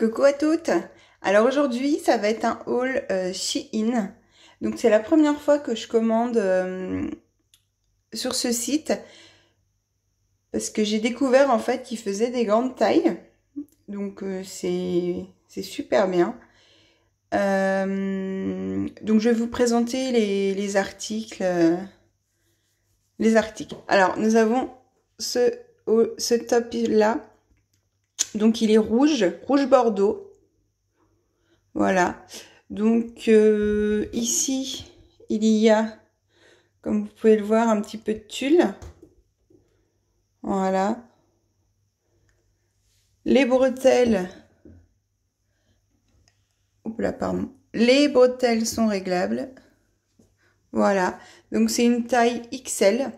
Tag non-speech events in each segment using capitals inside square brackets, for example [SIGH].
Coucou à toutes Alors aujourd'hui, ça va être un haul euh, Shein. Donc c'est la première fois que je commande euh, sur ce site parce que j'ai découvert en fait qu'ils faisaient des grandes tailles. Donc euh, c'est super bien. Donc je vais vous présenter les, les articles. les articles. Alors nous avons ce, ce top là donc il est rouge, rouge bordeaux. Voilà. Donc euh, ici, il y a, comme vous pouvez le voir, un petit peu de tulle. Voilà. Les bretelles. pardon. Les bretelles sont réglables. Voilà. Donc c'est une taille XL.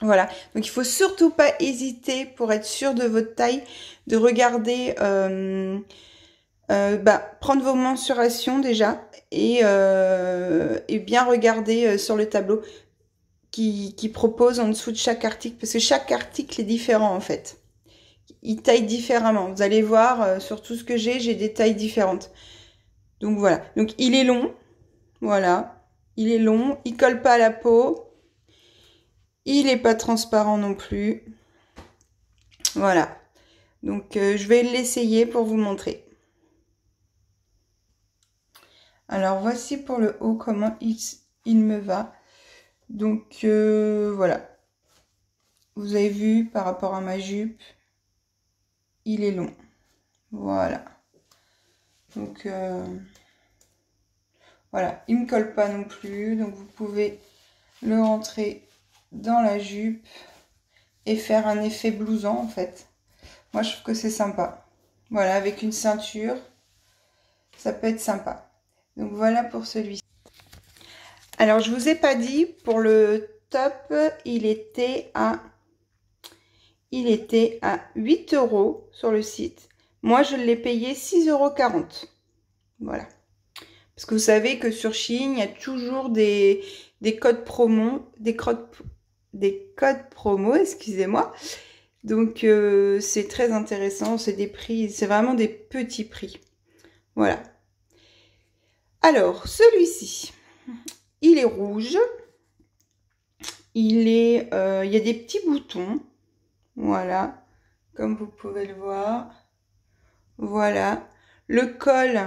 Voilà, donc il faut surtout pas hésiter pour être sûr de votre taille, de regarder, euh, euh, bah, prendre vos mensurations déjà et, euh, et bien regarder sur le tableau qui, qui, propose en dessous de chaque article, parce que chaque article est différent en fait. Il taille différemment. Vous allez voir, sur tout ce que j'ai, j'ai des tailles différentes. Donc voilà, donc il est long, voilà, il est long, il colle pas à la peau. Il n'est pas transparent non plus. Voilà. Donc, euh, je vais l'essayer pour vous montrer. Alors, voici pour le haut comment il, me va. Donc, euh, voilà. Vous avez vu par rapport à ma jupe, il est long. Voilà. Donc, euh, voilà. Il ne me colle pas non plus. Donc, vous pouvez le rentrer dans la jupe et faire un effet blouson en fait. Moi je trouve que c'est sympa. Voilà, avec une ceinture, ça peut être sympa. Donc voilà pour celui-ci. Alors je vous ai pas dit, pour le top, il était à, il était à 8 euros sur le site. Moi je l'ai payé 6,40 euros. Voilà. Parce que vous savez que sur Chine, il y a toujours des, des codes promo, des codes, des codes promo, excusez-moi. Donc euh, c'est très intéressant, c'est des prix, c'est vraiment des petits prix. Voilà. Alors, celui-ci, il est rouge. Il est, euh, il y a des petits boutons. Voilà, comme vous pouvez le voir. Voilà. Le col,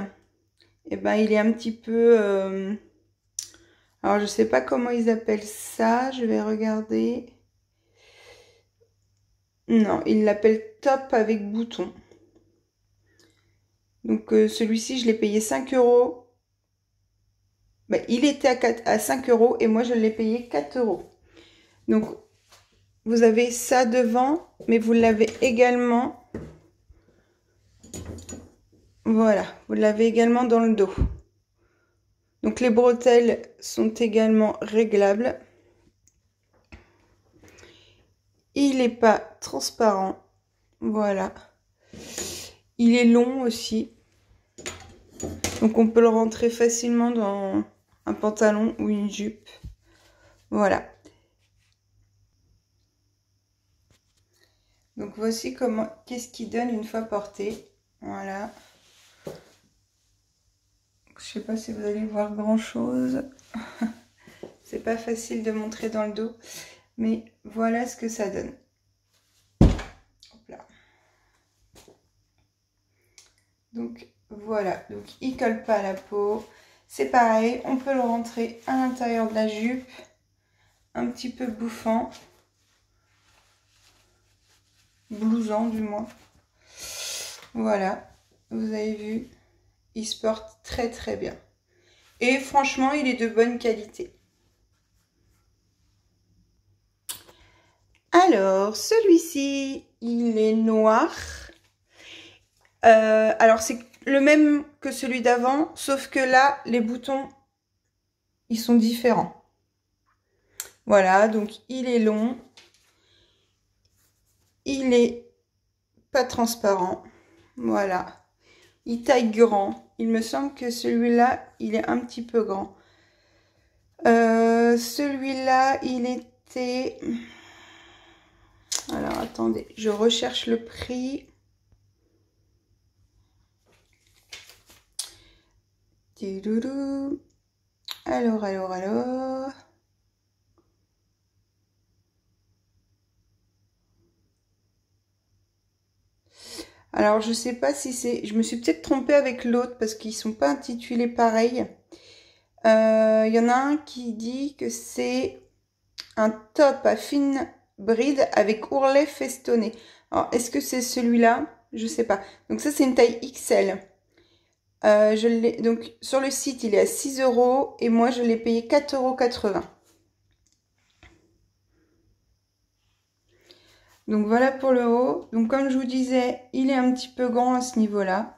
eh ben, il est un petit peu... Euh, alors, je sais pas comment ils appellent ça. Je vais regarder. Non, ils l'appellent top avec bouton. Donc, euh, celui-ci, je l'ai payé 5 euros. Bah, il était à, 4, à 5 euros et moi, je l'ai payé 4 euros. Donc, vous avez ça devant, mais vous l'avez également... Voilà, vous l'avez également dans le dos. Donc les bretelles sont également réglables. Il n'est pas transparent. Voilà. Il est long aussi. Donc on peut le rentrer facilement dans un pantalon ou une jupe. Voilà. Donc voici comment qu'est-ce qui donne une fois porté. Voilà. Je sais pas si vous allez voir grand chose. [LAUGHS] C'est pas facile de montrer dans le dos. Mais voilà ce que ça donne. Donc voilà. Donc il colle pas à la peau. C'est pareil. On peut le rentrer à l'intérieur de la jupe. Un petit peu bouffant. Blousant du moins. Voilà. Vous avez vu il se porte très très bien. Et franchement, il est de bonne qualité. Alors, celui-ci, il est noir. Euh, alors, c'est le même que celui d'avant, sauf que là, les boutons, ils sont différents. Voilà, donc il est long. Il est pas transparent. Voilà. Il taille grand. Il me semble que celui-là, il est un petit peu grand. Euh, celui-là, il était... Alors, attendez, je recherche le prix. Alors, alors, alors... Alors, je sais pas si c'est... Je me suis peut-être trompée avec l'autre parce qu'ils sont pas intitulés pareil. Euh, il y en a un qui dit que c'est un top à fine bride avec ourlet festonné. Alors, est-ce que c'est celui-là? Je sais pas. Donc ça, c'est une taille XL. Euh, je donc sur le site, il est à 6 euros et moi, je l'ai payé 4,80 euros. Donc voilà pour le haut. Donc comme je vous disais, il est un petit peu grand à ce niveau-là.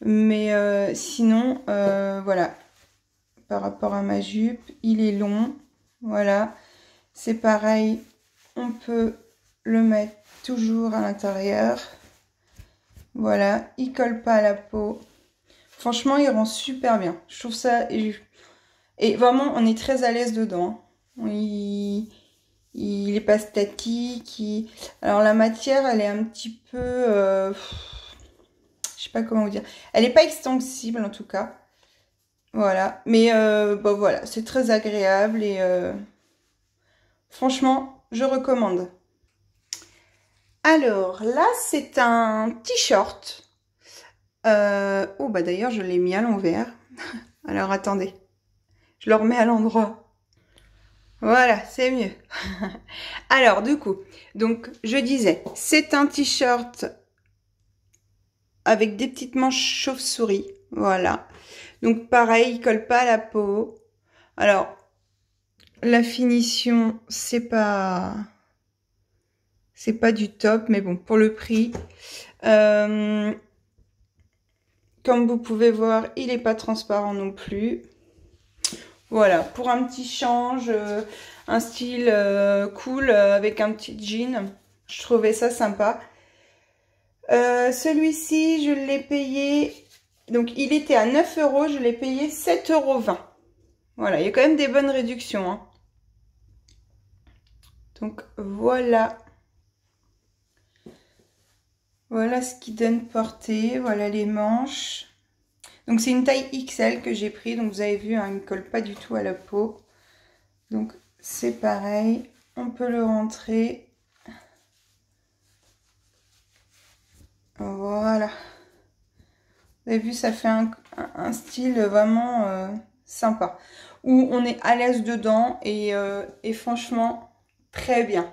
Mais euh, sinon, euh, voilà. Par rapport à ma jupe, il est long. Voilà. C'est pareil. On peut le mettre toujours à l'intérieur. Voilà. Il colle pas à la peau. Franchement, il rend super bien. Je trouve ça... Et vraiment, on est très à l'aise dedans. Il est pas statique. Alors la matière, elle est un petit peu... Euh... Je sais pas comment vous dire. Elle est pas extensible en tout cas. Voilà. Mais euh, bon voilà, c'est très agréable et euh, franchement, je recommande. Alors là, c'est un t-shirt. Euh, oh bah d'ailleurs, je l'ai mis à l'envers. [LAUGHS] Alors attendez, je le remets à l'endroit. Voilà, c'est mieux. [LAUGHS] Alors, du coup, donc je disais, c'est un t-shirt avec des petites manches chauve-souris. Voilà. Donc pareil, il colle pas à la peau. Alors, la finition, c'est pas c'est pas du top, mais bon, pour le prix. Euh, comme vous pouvez voir, il n'est pas transparent non plus. Voilà, pour un petit change, euh, un style euh, cool euh, avec un petit jean. Je trouvais ça sympa. Celui-ci, je l'ai payé... Donc, il était à 9 euros. Je l'ai payé 7,20 euros. Voilà, il y a quand même des bonnes réductions. Hein. Donc, voilà. Voilà ce qui donne portée. Voilà les manches. Donc c'est une taille XL que j'ai pris. Donc vous avez vu, hein, il ne colle pas du tout à la peau. Donc c'est pareil. On peut le rentrer. Voilà. Vous avez vu, ça fait un, style vraiment euh, sympa. Où on est à l'aise dedans euh, et franchement, très bien.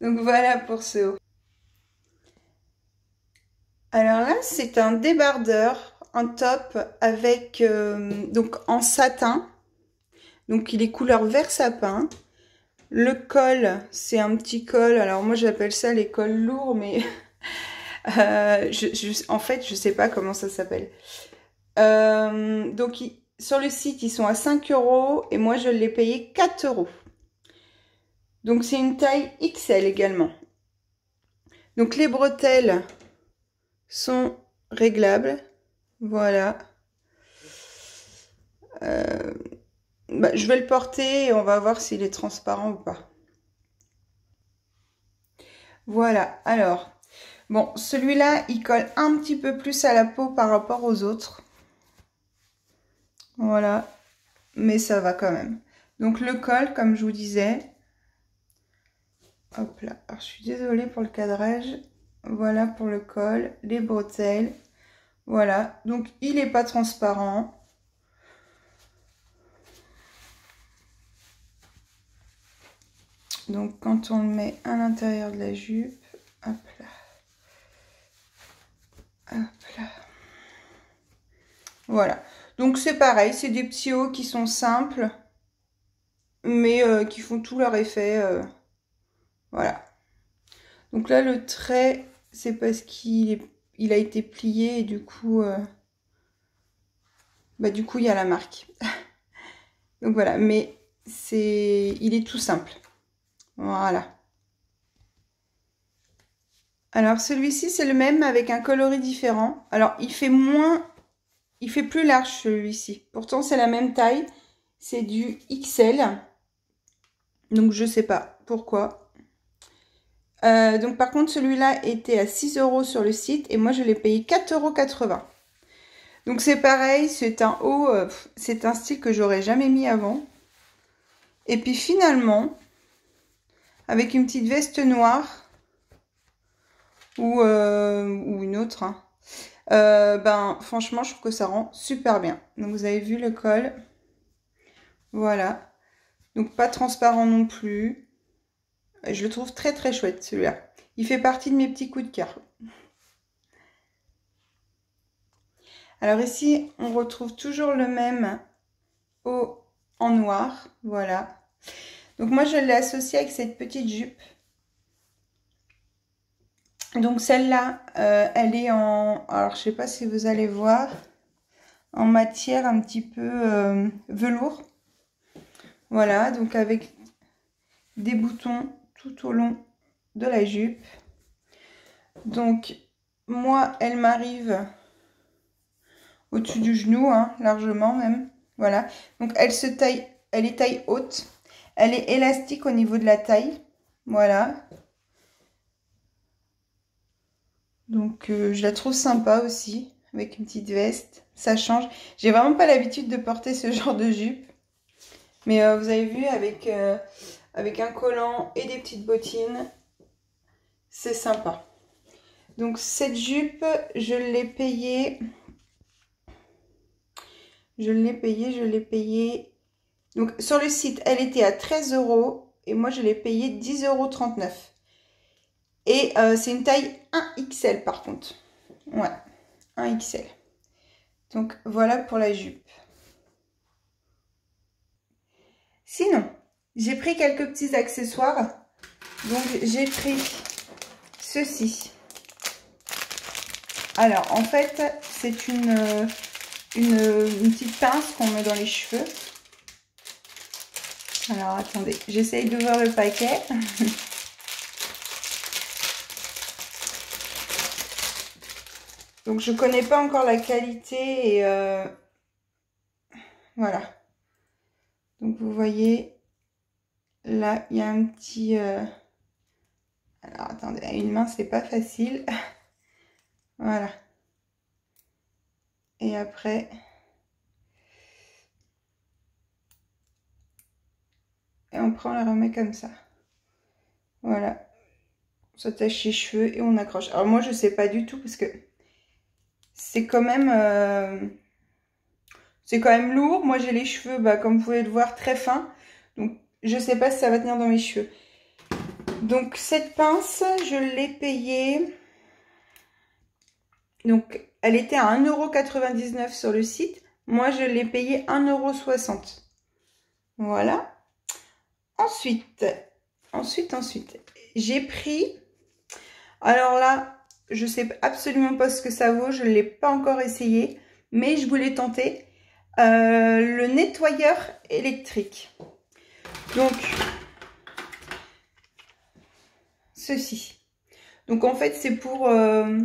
Donc voilà pour ce haut. Alors là, c'est un débardeur un top avec euh, donc en satin. Donc il est couleur vert sapin. Le col, c'est un petit col. Alors moi j'appelle ça les cols lourds, mais [LAUGHS] euh, en fait je sais pas comment ça s'appelle. Euh, donc sur le site ils sont à 5 euros et moi je l'ai payé 4 euros. Donc c'est une taille XL également. Donc les bretelles sont réglables. Voilà. Euh, bah, je vais le porter et on va voir s'il est transparent ou pas. Voilà, alors, bon, celui-là, il colle un petit peu plus à la peau par rapport aux autres. Voilà, mais ça va quand même. Donc le col, comme je vous disais, hop là, alors je suis désolée pour le cadrage. Voilà pour le col, les bretelles. Voilà, donc il n'est pas transparent. Donc quand on le met à l'intérieur de la jupe, hop là, hop là. Voilà, donc c'est pareil, c'est des petits hauts qui sont simples, mais euh, qui font tout leur effet. Euh, voilà. Donc là, le trait, c'est parce qu'il est il a été plié et du coup, euh, bah, du coup, il y a la marque. [LAUGHS] Donc voilà, mais c'est, il est tout simple. Voilà. Alors celui-ci, c'est le même avec un coloris différent. Alors il fait moins, il fait plus large celui-ci. Pourtant, c'est la même taille. C'est du XL. Donc je sais pas pourquoi. Euh, donc par contre celui-là était à 6 euros sur le site et moi je l'ai payé 4,80 euros. Donc c'est pareil, c'est un haut, euh, c'est un style que j'aurais jamais mis avant. Et puis finalement, avec une petite veste noire ou, euh, ou une autre, hein, euh, ben franchement je trouve que ça rend super bien. Donc vous avez vu le col, voilà. Donc pas transparent non plus. Je le trouve très très chouette celui-là. Il fait partie de mes petits coups de cœur. Alors ici, on retrouve toujours le même haut en noir. Voilà. Donc moi, je l'ai associé avec cette petite jupe. Donc celle-là, euh, elle est en... Alors, je sais pas si vous allez voir. En matière un petit peu euh, velours. Voilà, donc avec des boutons tout au long de la jupe. Donc, moi, elle m'arrive au-dessus du genou, hein, largement même. Voilà. Donc, elle se taille, elle est taille haute. Elle est élastique au niveau de la taille. Voilà. Donc, euh, je la trouve sympa aussi, avec une petite veste. Ça change. J'ai vraiment pas l'habitude de porter ce [LAUGHS] genre de jupe. Mais euh, vous avez vu, avec, euh, avec un collant et des petites bottines, c'est sympa. Donc cette jupe, je l'ai payée. Je l'ai payée, je l'ai payée. Donc sur le site, elle était à 13 euros. Et moi, je l'ai payée 10,39 euros. Et euh, c'est une taille 1XL par contre. Ouais, 1XL. Donc voilà pour la jupe. Sinon, j'ai pris quelques petits accessoires. Donc j'ai pris ceci. Alors, en fait, c'est une, une, petite pince qu'on met dans les cheveux. Alors, attendez, j'essaye de voir le paquet. [LAUGHS] Donc, je connais pas encore la qualité et... Euh, voilà. Donc, vous voyez, là, il y a un petit... Euh, alors, attendez, à une main, c'est pas facile. [LAUGHS] voilà. Et après... Et on prend, on la remet comme ça. Voilà. On s'attache les cheveux et on accroche. Alors moi, je sais pas du tout parce que c'est quand même... Euh, c'est quand même lourd. Moi, j'ai les cheveux, bah, comme vous pouvez le voir, très fins. Donc, je sais pas si ça va tenir dans mes cheveux. Donc cette pince, je l'ai payée. Donc elle était à 1,99€ sur le site. Moi, je l'ai payée 1,60€. Voilà. Ensuite, ensuite, ensuite, j'ai pris... Alors là, je sais absolument pas ce que ça vaut. Je ne l'ai pas encore essayé. Mais je voulais tenter. Euh, le nettoyeur électrique. Donc, ceci. Donc en fait, c'est pour, euh,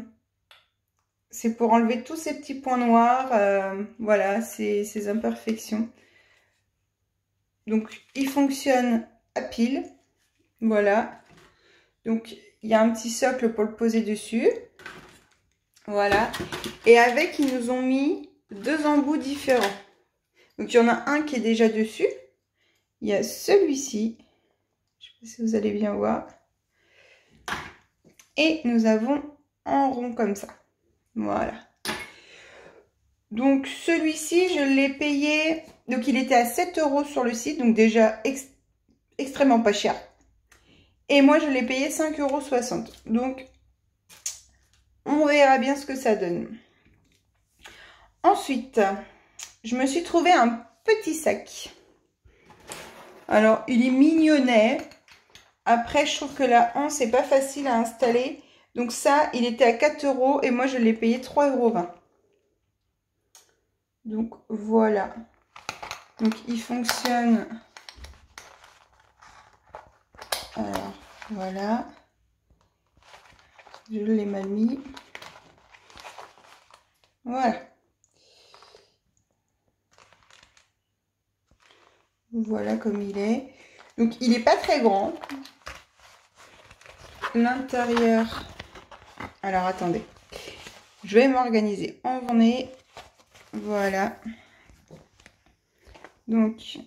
c'est pour enlever tous ces petits points noirs, euh, voilà, ces, ces imperfections. Donc il fonctionne à pile, voilà. Donc il y a un petit socle pour le poser dessus, voilà. Et avec, ils nous ont mis deux embouts différents. Donc il y en a un qui est déjà dessus. Il y a celui-ci. Je sais pas si vous allez bien voir. Et nous avons en rond comme ça. Voilà. Donc celui-ci, je l'ai payé, donc il était à 7 euros sur le site, donc déjà extrêmement pas cher. Et moi, je l'ai payé 5,60 euros. Donc, on verra bien ce que ça donne. Ensuite, je me suis trouvé un petit sac. Alors, il est mignonnet. Après, je trouve que la hanse n'est pas facile à installer. Donc ça, il était à 4 euros et moi, je l'ai payé 3,20 euros. Donc voilà. Donc il fonctionne. Alors voilà. Je l'ai mal mis. Voilà. Voilà comme il est. Donc il n'est pas très grand. L'intérieur. Alors attendez. Je vais m'organiser. Est Voilà. Donc,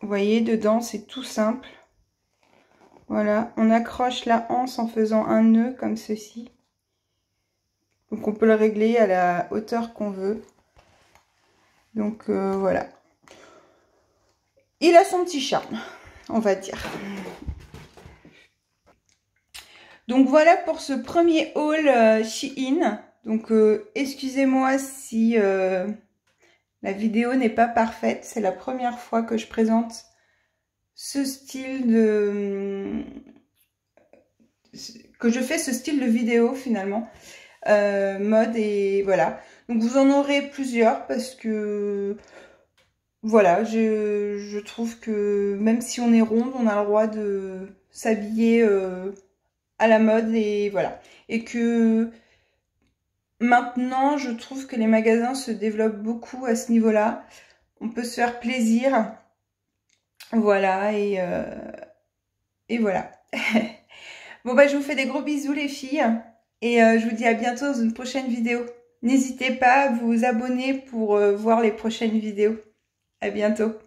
vous voyez, dedans, c'est tout simple. Voilà, on accroche la hanse en faisant un nœud comme ceci. Donc on peut le régler à la hauteur qu'on veut. Donc euh, voilà. Il a son petit charme, on va dire. Donc voilà pour ce premier haul euh, Shein. Donc euh, excusez-moi si la vidéo n'est pas parfaite. C'est la première fois que je présente ce style de... que je fais ce style de vidéo finalement. Euh, mode et voilà. Donc vous en aurez plusieurs parce que voilà, je, trouve que même si on est ronde, on a le droit de s'habiller euh, à la mode et voilà. Et que maintenant, je trouve que les magasins se développent beaucoup à ce niveau-là. On peut se faire plaisir voilà, et, euh, voilà. [LAUGHS] bon, bah, je vous fais des gros bisous, les filles. Et euh, je vous dis à bientôt dans une prochaine vidéo. N'hésitez pas à vous abonner pour voir les prochaines vidéos. À bientôt.